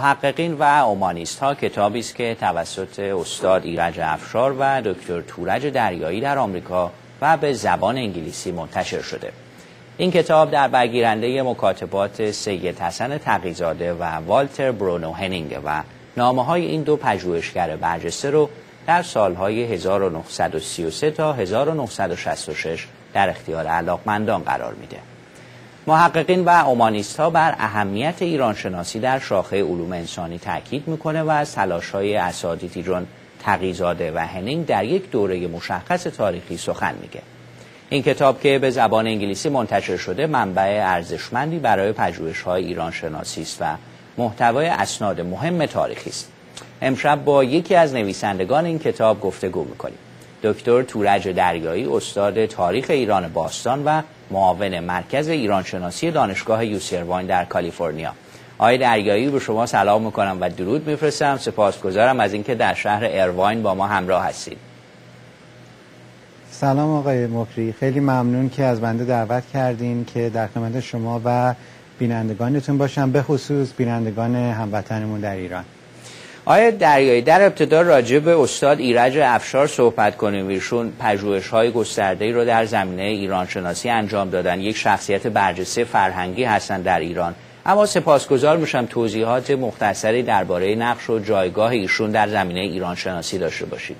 محققین و اومانیست ها کتابی است که توسط استاد ایرج افشار و دکتر تورج دریایی در آمریکا و به زبان انگلیسی منتشر شده این کتاب در برگیرنده مکاتبات سید حسن تقیزاده و والتر برونو هنینگ و نامه های این دو پژوهشگر برجسته رو در سالهای 1933 تا 1966 در اختیار علاقمندان قرار میده. محققین و اومانیست ها بر اهمیت ایران شناسی در شاخه علوم انسانی تاکید می‌کنه و از تلاش های اساتیدی جون تقیزاده و هنینگ در یک دوره مشخص تاریخی سخن میگه. این کتاب که به زبان انگلیسی منتشر شده منبع ارزشمندی برای پژوهش های ایران شناسی است و محتوای اسناد مهم تاریخی است. امشب با یکی از نویسندگان این کتاب گفتگو می‌کنیم. دکتر تورج دریایی استاد تاریخ ایران باستان و معاون مرکز ایران شناسی دانشگاه یوسیرواین در کالیفرنیا. آقای دریایی به شما سلام می‌کنم و درود میفرستم. سپاسگزارم از اینکه در شهر ارواین با ما همراه هستید. سلام آقای مکری. خیلی ممنون که از بنده دعوت کردین که در خدمت شما و بینندگانتون باشم. به خصوص بینندگان هموطنمون در ایران. آیا دریایی در ابتدا راجع به استاد ایرج افشار صحبت کنیم؟ ایشون پژوهش های گسترده رو در زمینه ایران شناسی انجام دادن. یک شخصیت برجسته فرهنگی هستند در ایران. اما سپاسگزار میشم توضیحات مختصری درباره نقش و جایگاه ایشون در زمینه ایران شناسی داشته باشید.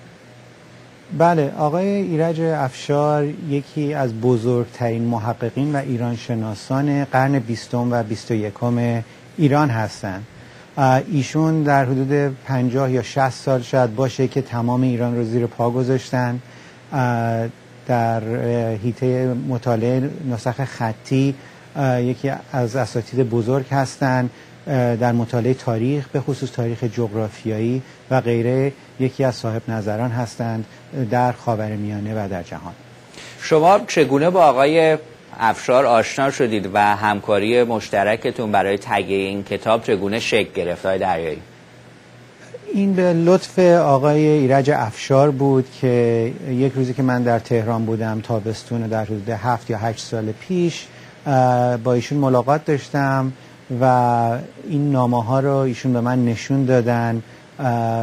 بله آقای ایرج افشار یکی از بزرگترین محققین و ایران شناسان قرن بیستم و بیست و یکم ایران هستند. ایشون در حدود 50 یا 60 سال شاید باشه که تمام ایران رو زیر پا گذاشتن. در هیته مطالعه نسخ خطی یکی از اساتید بزرگ هستند در مطالعه تاریخ به خصوص تاریخ جغرافیایی و غیره. یکی از صاحب نظران هستند در خاورمیانه و در جهان. شما چگونه با آقای افشار آشنا شدید و همکاری مشترکتون برای تهیه این کتاب چگونه شکل گرفت؟ های دریایی. این به لطف آقای ایرج افشار بود که یک روزی که من در تهران بودم تابستون در حدود هفت یا هشت سال پیش با ایشون ملاقات داشتم و این نامه ها رو ایشون به من نشون دادن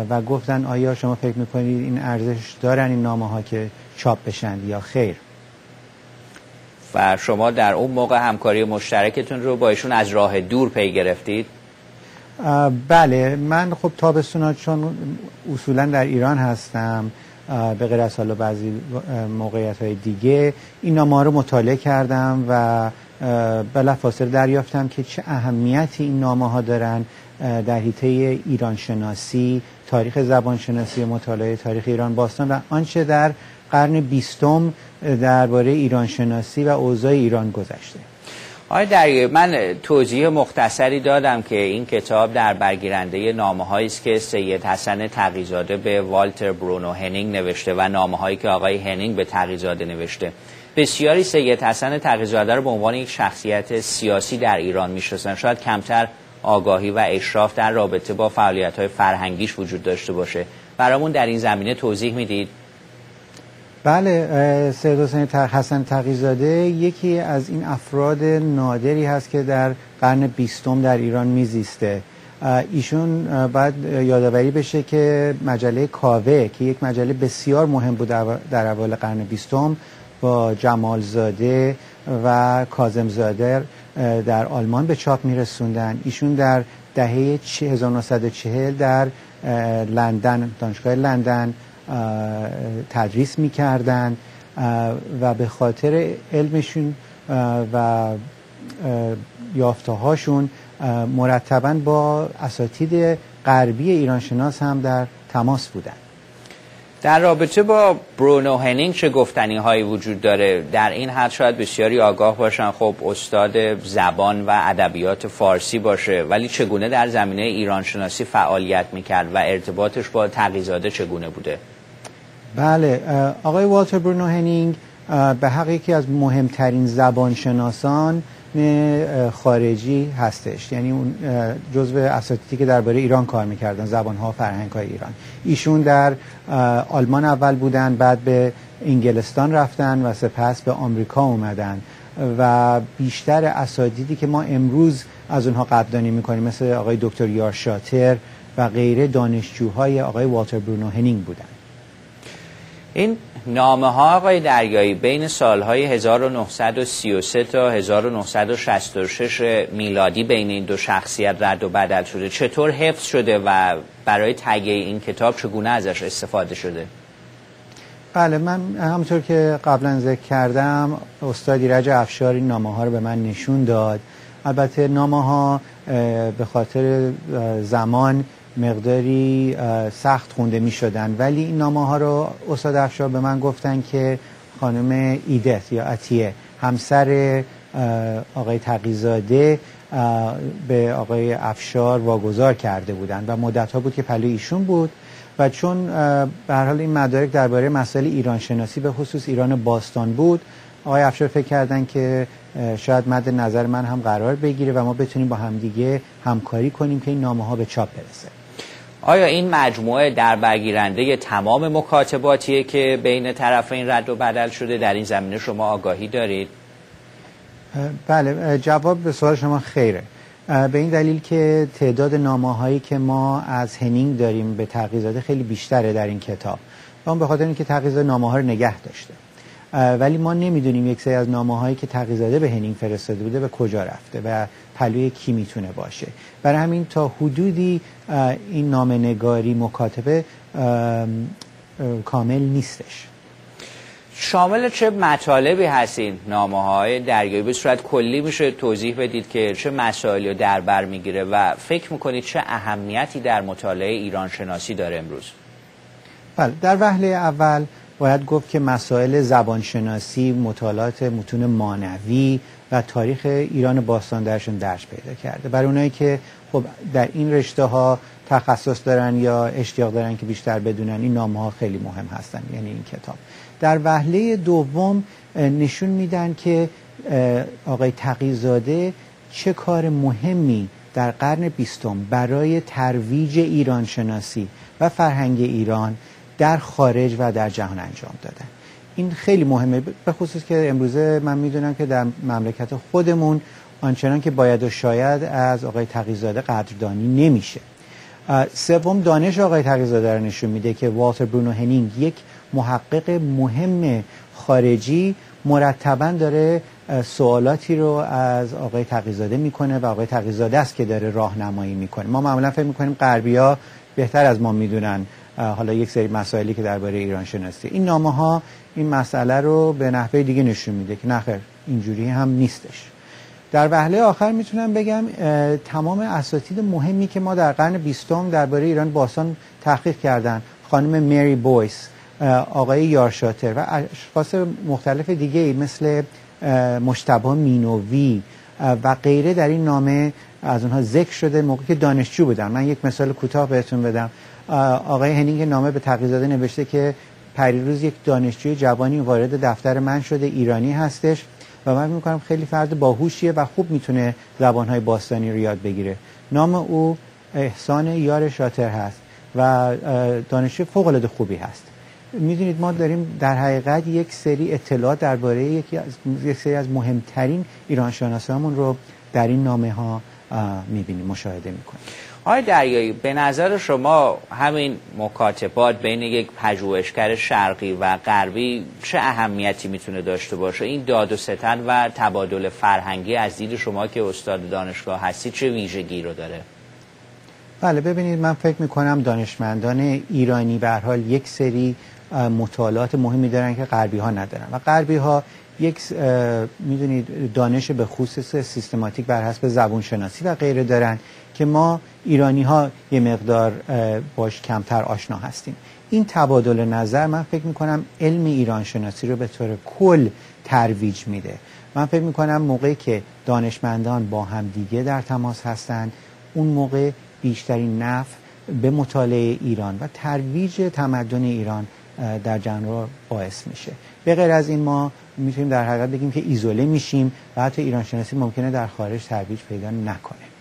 و گفتن آیا شما فکر می‌کنید این ارزش دارن این نامه ها که چاپ بشن یا خیر؟ و شما در اون موقع همکاری مشترکتون رو با ایشون از راه دور پی گرفتید؟ بله من خب تابستونا چون اصولا در ایران هستم به غیر از حالا بعضی موقعیت های دیگه این نامه رو مطالعه کردم و بلافاصله دریافتم که چه اهمیتی این نامه ها دارن در حیطه ایران شناسی تاریخ زبان شناسی مطالعه تاریخ ایران باستان و آنچه در قرن بیستم درباره ایران شناسی و اوضاع ایران گذشته. آقای دریایی من توضیح مختصری دادم که این کتاب در برگیرنده نامه هایی است که سید حسن تقیزاده به والتر برونو هنینگ نوشته و نامه هایی که آقای هنینگ به تقیزاده نوشته. بسیاری سید حسن تقیزاده رو به عنوان یک شخصیت سیاسی در ایران می‌شناسن. شاید کمتر آگاهی و اشراف در رابطه با فعالیت های فرهنگیش وجود داشته باشه. برامون در این زمینه توضیح می‌دید. بله سید حسین حسن تقیزاده یکی از این افراد نادری هست که در قرن بیستم در ایران میزیسته. ایشون باید یادآوری بشه که مجله کاوه که یک مجله بسیار مهم بود در اول قرن بیستم با جمالزاده و کازمزاده در آلمان به چاپ میرسوندن. ایشون در دهه 1940 در لندن دانشگاه لندن تدریس می‌کردن و به خاطر علمشون و یافته هاشون مرتبا با اساتید غربی ایرانشناس هم در تماس بودن. در رابطه با برونو هنینگ چه گفتنی هایی وجود داره؟ در این حد شاید بسیاری آگاه باشن. خب استاد زبان و ادبیات فارسی باشه ولی چگونه در زمینه ایران شناسی فعالیت می‌کرد و ارتباطش با تقیزاده چگونه بوده؟ بله آقای والتر برونو هنینگ به حق یکی از مهمترین زبانشناسان خارجی هستش. یعنی اون جزو اساتیدی که درباره ایران کار می‌کردن زبان ها فرهنگ های ایران. ایشون در آلمان اول بودن بعد به انگلستان رفتن و سپس به آمریکا اومدن. و بیشتر اساتیدی که ما امروز از اونها قدردانی می‌کنیم مثل آقای دکتر یار شاتر و غیره دانشجوهای آقای والتر برونو هنینگ بودن. این نامه ها آقای دریایی بین سالهای 1933 تا 1966 میلادی بین این دو شخصیت رد و بدل شده. چطور حفظ شده و برای تهیه این کتاب چگونه ازش استفاده شده؟ بله من همونطور که قبلا ذکر کردم استاد ایرج افشار این نامه ها رو به من نشون داد. البته نامه ها به خاطر زمان مقداری سخت خونده می شدن ولی این نامه ها رو استاد افشار به من گفتن که خانم ایدت یا اتیه همسر آقای تقیزاده به آقای افشار واگذار کرده بودند و مدت ها بود که پلوی ایشون بود و چون به حال این مدارک درباره مسائل ایران شناسی به خصوص ایران باستان بود آقای افشار فکر کردن که شاید مد نظر من هم قرار بگیره و ما بتونیم با همدیگه همکاری کنیم که این نامه ها به چاپ برسه. آیا این مجموعه در برگیرنده تمام مکاتباتیه که بین طرفین رد و بدل شده در این زمینه شما آگاهی دارید؟ بله جواب به سوال شما خیره. به این دلیل که تعداد نامه هایی که ما از هنینگ داریم به تقیزاده خیلی بیشتره در این کتاب. و به خاطر اینکه تقیزاده نامه ها رو نگه داشته ولی ما نمی‌دونیم یک سری از نامه هایی که تقیزاده به هنینگ فرستاده بوده به کجا رفته و پلوی کی می‌تونه باشه. برای همین تا حدودی این نامه نگاری مکاتبه کامل نیستش. شامل چه مطالبی هستین نامه های دریایی؟ به صورت کلی میشه توضیح بدید که چه مسائلی رو در بر می‌گیره و فکر می‌کنید چه اهمیتی در مطالعه ایران شناسی داره امروز؟ بله در وهله اول باید گفت که مسائل زبانشناسی مطالعات متون مانوی و تاریخ ایران باستان درشون درش پیدا کرده. برای اونایی که خب در این رشته ها تخصص دارن یا اشتیاق دارن که بیشتر بدونن این نامه ها خیلی مهم هستن یعنی این کتاب. در وهله دوم نشون میدن که آقای تقیزاده چه کار مهمی در قرن بیستم برای ترویج ایران شناسی و فرهنگ ایران در خارج و در جهان انجام دادن. این خیلی مهمه. به خصوص که امروزه من می‌دونم که در مملکت خودمون آنچنان که باید و شاید از آقای تقیزاده قدردانی نمیشه. سوم دانش آقای تقیزاده رو نشون میده که والتر برونو هنینگ یک محقق مهم خارجی مرتبا داره سوالاتی رو از آقای تقیزاده می‌کنه و آقای تقیزاده است که داره راهنمایی می‌کنه. ما معمولا فکر می‌کنیم غربیا بهتر از ما می‌دونن حالا یک سری مسائلی که درباره ایران شناسی. این نامه ها این مسئله رو به نحوه دیگه نشون میده که نخیر اینجوری هم نیستش. در وهله آخر می‌تونم بگم تمام اساتید مهمی که ما در قرن بیستم درباره ایران باستان تحقیق کردن خانم مری بویس آقای یارشاتر و اشخاص مختلف دیگه مثل مشتبه مینووی و غیره در این نامه از اونها ذکر شده موقعی که دانشجو بودن. من یک مثال کوتاه بهتون بدم. آقای هنینگ نامه به تقیزاده نوشته که پریروز یک دانشجوی جوانی وارد دفتر من شده ایرانی هستش و من می‌کنم خیلی فرد باهوشیه و خوب می‌تونه زبانهای باستانی رو یاد بگیره. نام او احسان یار شاتر هست و دانشجوی فوق العاده خوبی هست. می‌دونید ما داریم در حقیقت یک سری اطلاعات درباره یکی از یک سری از مهمترین ایران شناسامون رو در این نامه ها می‌بینیم مشاهده می‌کنیم. آقای دریایی به نظر شما همین مکاتبات بین یک پژوهشگر شرقی و غربی چه اهمیتی می‌تونه داشته باشه؟ این داد و ستن و تبادل فرهنگی از دید شما که استاد دانشگاه هستی چه ویژگی رو داره؟ بله ببینید من فکر می‌کنم دانشمندان ایرانی به حال یک سری مطالعات مهمی دارن که غربی ها ندارن و غربی ها یک می‌دونید دانش به خصوص سیستماتیک بر حسب زبون شناسی و غیره دارن که ما ایرانی ها یه مقدار باش کمتر آشنا هستیم. این تبادل نظر من فکر می‌کنم علم ایران شناسی رو به طور کل ترویج میده. من فکر می‌کنم موقعی که دانشمندان با هم دیگه در تماس هستند اون موقع بیشترین نفع به مطالعه ایران و ترویج تمدن ایران در جهان باعث میشه. به غیر از این ما می‌تونیم در حقیقت بگیم که ایزوله میشیم و حتی ایران شناسی ممکنه در خارج ترویج پیدا نکنه.